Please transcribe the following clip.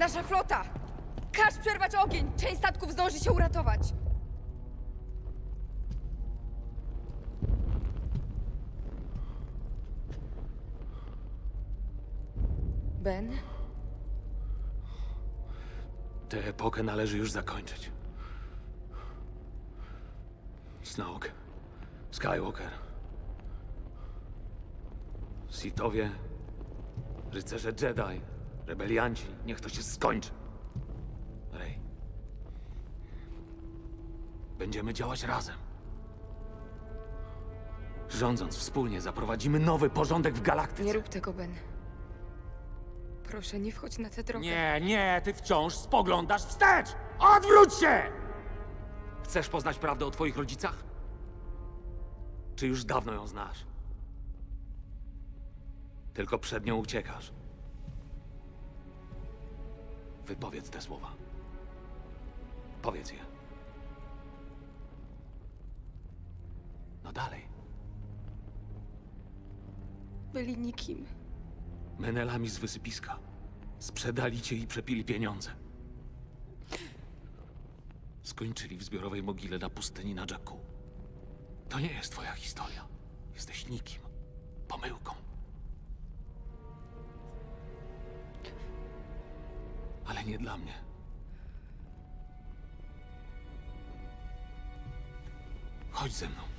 Nasza flota! Każ przerwać ogień! Część statków zdąży się uratować! Ben? Tę epokę należy już zakończyć. Snoke, Skywalker, Sithowie, rycerze Jedi, rebelianci, niech to się skończy. Rey. Będziemy działać razem. Rządząc wspólnie, zaprowadzimy nowy porządek w galaktyce. Nie rób tego, Ben. Proszę, nie wchodź na tę drogę. Nie, nie, ty wciąż spoglądasz wstecz! Odwróć się! Chcesz poznać prawdę o twoich rodzicach? Czy już dawno ją znasz? Tylko przed nią uciekasz. Wypowiedz te słowa. Powiedz je. No dalej. Byli nikim. Menelami z wysypiska. Sprzedali cię i przepili pieniądze. Skończyli w zbiorowej mogile na pustyni na Jakku. To nie jest twoja historia. Jesteś nikim. Pomyłką. Ale nie dla mnie. Chodź ze mną.